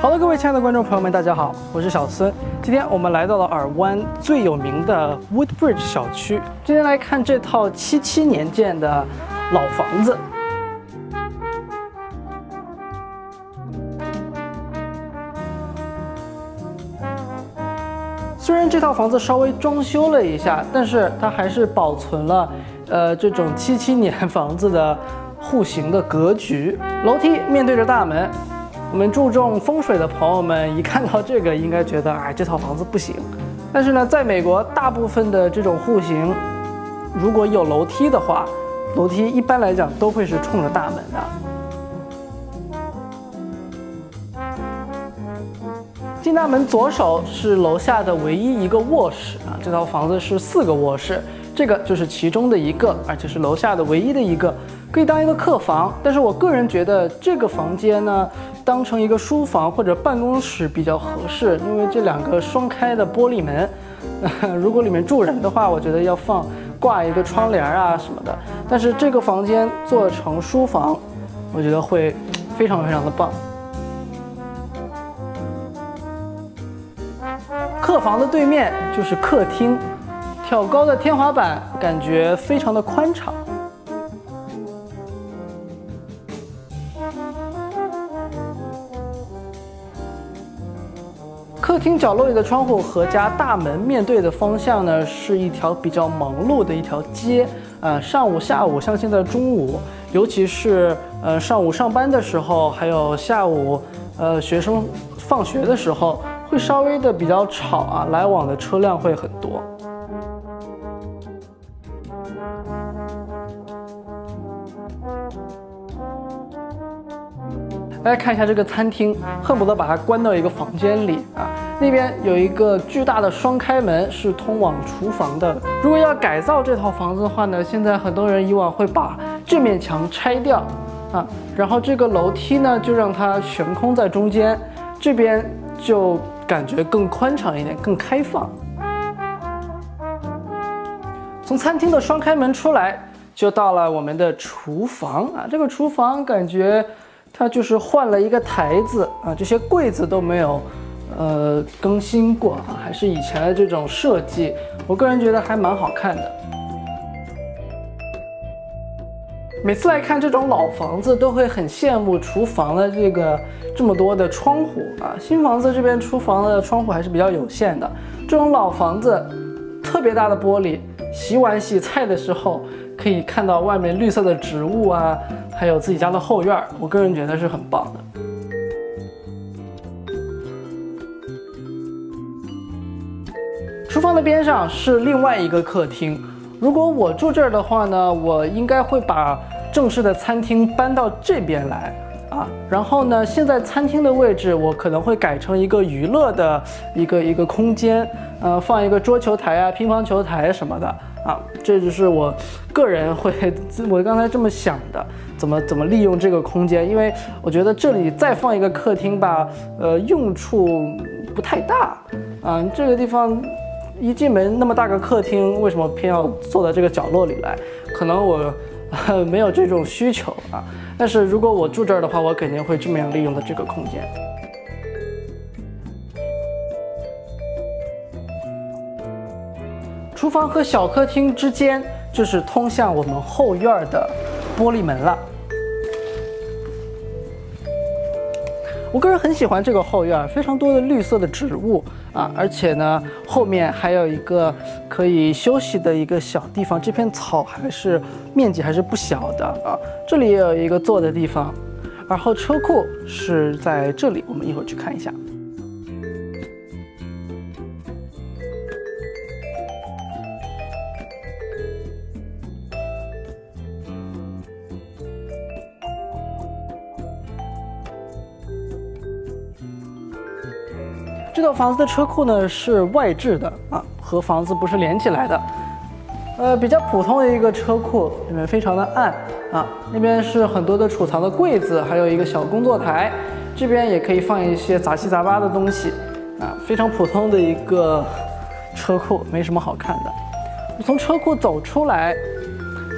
好了，各位亲爱的观众朋友们，大家好，我是小孙。今天我们来到了尔湾最有名的 Woodbridge 小区，今天来看这套七七年建的老房子。虽然这套房子稍微装修了一下，但是它还是保存了，呃，这种七七年房子的户型的格局。楼梯面对着大门。我们注重风水的朋友们一看到这个，应该觉得哎，这套房子不行。但是呢，在美国，大部分的这种户型，如果有楼梯的话，楼梯一般来讲都会是冲着大门的。进大门左手是楼下的唯一一个卧室啊，这套房子是四个卧室，这个就是其中的一个，而且是楼下的唯一的一个。可以当一个客房，但是我个人觉得这个房间呢，当成一个书房或者办公室比较合适，因为这两个双开的玻璃门，如果里面住人的话，我觉得要放挂一个窗帘啊什么的。但是这个房间做成书房，我觉得会非常非常的棒。客房的对面就是客厅，挑高的天花板，感觉非常的宽敞。客厅角落里的窗户和家大门面对的方向呢，是一条比较忙碌的一条街。呃，上午、下午，像现在中午，尤其是呃上午上班的时候，还有下午呃学生放学的时候，会稍微的比较吵啊，来往的车辆会很多。大家看一下这个餐厅，恨不得把它关到一个房间里啊！那边有一个巨大的双开门，是通往厨房的。如果要改造这套房子的话呢，现在很多人以往会把这面墙拆掉啊，然后这个楼梯呢就让它悬空在中间，这边就感觉更宽敞一点，更开放。从餐厅的双开门出来，就到了我们的厨房啊！这个厨房感觉。它就是换了一个台子啊，这些柜子都没有，呃，更新过啊，还是以前的这种设计。我个人觉得还蛮好看的。每次来看这种老房子，都会很羡慕厨房的这个这么多的窗户啊。新房子这边厨房的窗户还是比较有限的，这种老房子特别大的玻璃，洗碗洗菜的时候可以看到外面绿色的植物啊。还有自己家的后院，我个人觉得是很棒的。厨房的边上是另外一个客厅。如果我住这儿的话呢，我应该会把正式的餐厅搬到这边来啊。然后呢，现在餐厅的位置我可能会改成一个娱乐的一个一个空间，呃，放一个桌球台啊、乒乓球台什么的。啊，这就是我个人会，我刚才这么想的，怎么怎么利用这个空间？因为我觉得这里再放一个客厅吧，呃，用处不太大。啊，这个地方一进门那么大个客厅，为什么偏要坐在这个角落里来？可能我 没有这种需求啊。但是如果我住这儿的话，我肯定会这么样利用的这个空间。厨房和小客厅之间就是通向我们后院的玻璃门了。我个人很喜欢这个后院，非常多的绿色的植物啊，而且呢，后面还有一个可以休息的一个小地方。这片草还是面积还是不小的啊。这里也有一个坐的地方，然后车库是在这里，我们一会儿去看一下。这套房子的车库呢是外置的啊，和房子不是连起来的，呃，比较普通的一个车库，里面非常的暗啊。那边是很多的储藏的柜子，还有一个小工作台，这边也可以放一些杂七杂八的东西啊，非常普通的一个车库，没什么好看的。从车库走出来，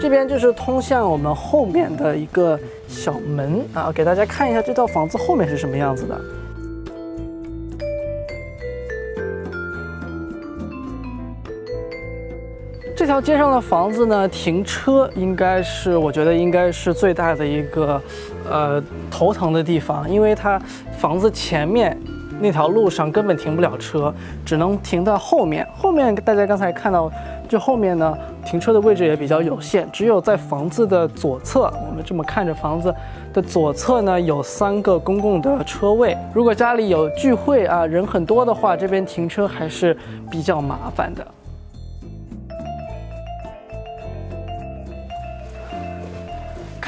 这边就是通向我们后面的一个小门啊，给大家看一下这套房子后面是什么样子的。这条街上的房子呢，停车应该是我觉得应该是最大的一个呃头疼的地方，因为它房子前面。那条路上根本停不了车，只能停到后面。后面大家刚才看到，这后面呢，停车的位置也比较有限，只有在房子的左侧。我们这么看着房子的左侧呢，有三个公共的车位。如果家里有聚会啊，人很多的话，这边停车还是比较麻烦的。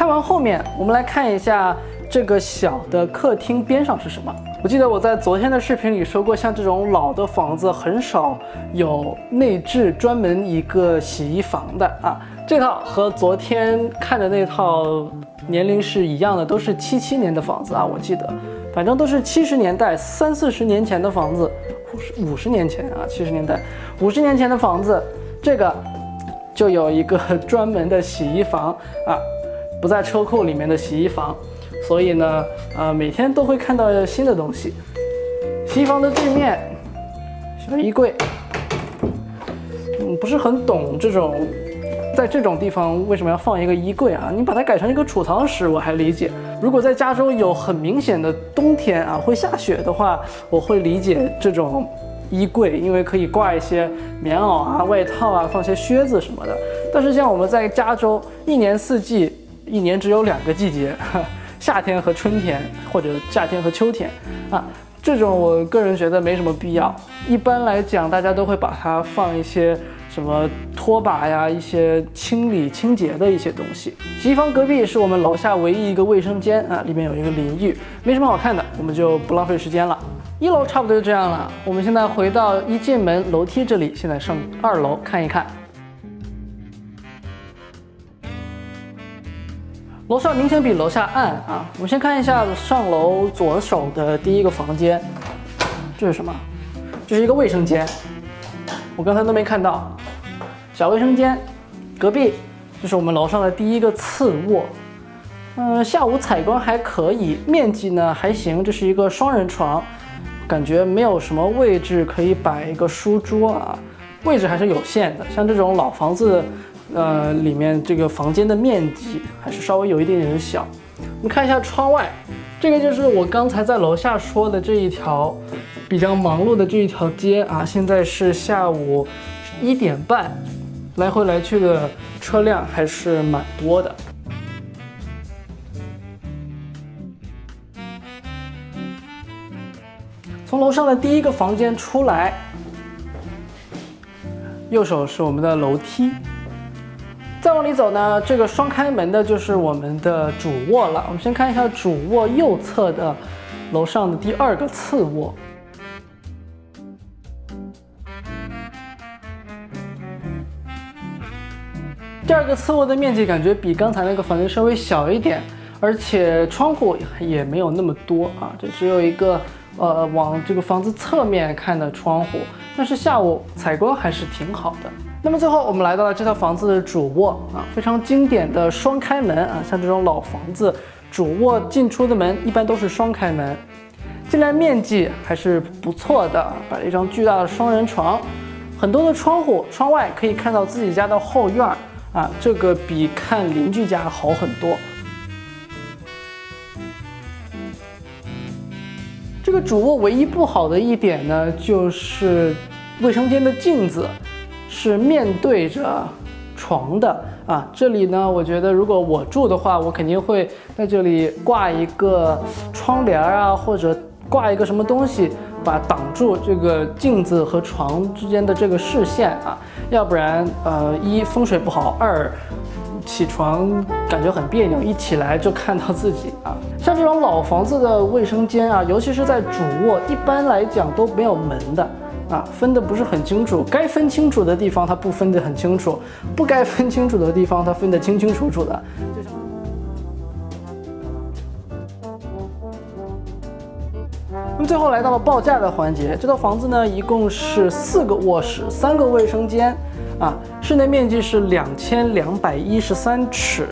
看完后面，我们来看一下这个小的客厅边上是什么。我记得我在昨天的视频里说过，像这种老的房子很少有内置专门一个洗衣房的啊。这套和昨天看的那套年龄是一样的，都是 七七年的房子啊。我记得，反正都是七十年代三四十年前的房子，五十五十年前啊，七十年代五十年前的房子，这个就有一个 专门的洗衣房啊，不在车库里面的洗衣房。所以呢，呃，每天都会看到新的东西。洗衣房的对面，小衣柜。嗯，不是很懂这种，在这种地方为什么要放一个衣柜啊？你把它改成一个储藏室，我还理解。如果在加州有很明显的冬天啊，会下雪的话，我会理解这种衣柜，因为可以挂一些棉袄啊、外套啊，放些靴子什么的。但是像我们在加州，一年四季，一年只有两个季节。夏天和春天，或者夏天和秋天，啊，这种我个人觉得没什么必要。一般来讲，大家都会把它放一些什么拖把呀，一些清理清洁的一些东西。洗衣房隔壁是我们楼下唯一一个卫生间啊，里面有一个淋浴，没什么好看的，我们就不浪费时间了。一楼差不多就这样了，我们现在回到一进门楼梯这里，现在上二楼看一看。楼上明显比楼下暗啊！我们先看一下上楼左手的第一个房间，这是什么？这是一个卫生间，我刚才都没看到。小卫生间，隔壁就是我们楼上的第一个次卧。嗯，下午采光还可以，面积呢还行。这是一个双人床，感觉没有什么位置可以摆一个书桌啊，位置还是有限的。像这种老房子。呃，里面这个房间的面积还是稍微有一点点的小。我们看一下窗外，这个就是我刚才在楼下说的这一条比较忙碌的这一条街啊。现在是下午一点半，来回来去的车辆还是蛮多的。从楼上的第一个房间出来，右手是我们的楼梯。再往里走呢，这个双开门的就是我们的主卧了。我们先看一下主卧右侧的楼上的第二个次卧。第二个次卧的面积感觉比刚才那个房间稍微小一点，而且窗户也没有那么多啊，这只有一个呃往这个房子侧面看的窗户，但是下午采光还是挺好的。那么最后，我们来到了这套房子的主卧啊，非常经典的双开门啊，像这种老房子，主卧进出的门一般都是双开门。进来面积还是不错的，摆了一张巨大的双人床，很多的窗户，窗外可以看到自己家的后院啊，这个比看邻居家好很多。这个主卧唯一不好的一点呢，就是卫生间的镜子。是面对着床的啊，这里呢，我觉得如果我住的话，我肯定会在这里挂一个窗帘啊，或者挂一个什么东西，把挡住这个镜子和床之间的这个视线啊，要不然呃一风水不好，二起床感觉很别扭，一起来就看到自己啊。像这种老房子的卫生间啊，尤其是在主卧，一般来讲都没有门的。啊，分的不是很清楚，该分清楚的地方它不分得很清楚，不该分清楚的地方它分得清清楚楚的。那么最后来到了报价的环节，这套房子呢一共是四个卧室，三个卫生间，啊，室内面积是两千两百一十三尺。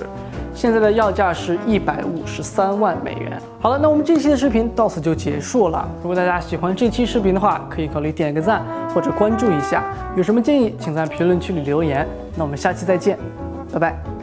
现在的要价是一百五十三万美元。好了，那我们这期的视频到此就结束了。如果大家喜欢这期视频的话，可以考虑点个赞，或者关注一下。有什么建议，请在评论区里留言。那我们下期再见，拜拜。